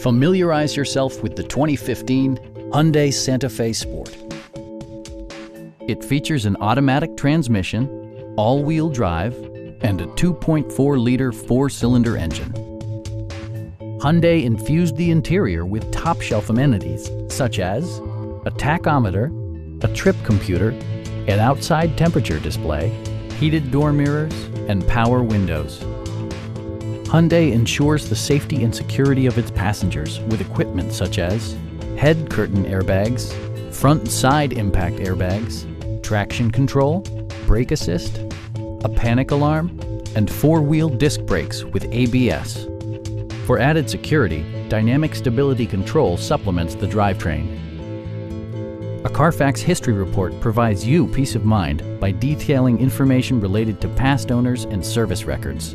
Familiarize yourself with the 2015 Hyundai Santa Fe Sport. It features an automatic transmission, all-wheel drive, and a 2.4-liter four-cylinder engine. Hyundai infused the interior with top-shelf amenities such as a tachometer, a trip computer, an outside temperature display, heated door mirrors, and power windows. Hyundai ensures the safety and security of its passengers with equipment such as head curtain airbags, front side impact airbags, traction control, brake assist, a panic alarm, and four-wheel disc brakes with ABS. For added security, Dynamic Stability Control supplements the drivetrain. A Carfax history report provides you peace of mind by detailing information related to past owners and service records.